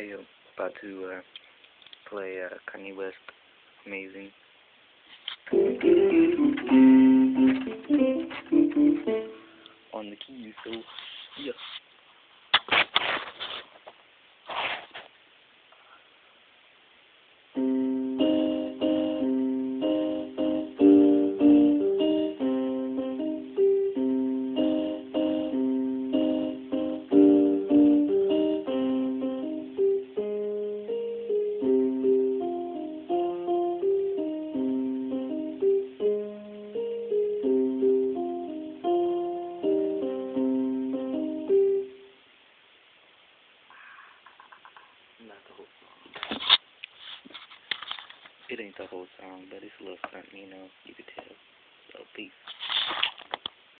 Hey, I'm about to uh, play uh, Kanye West Amazing. On the keys, so yeah. Not the whole song. It ain't the whole song, but it's a little something, you know, you could tell. So, peace.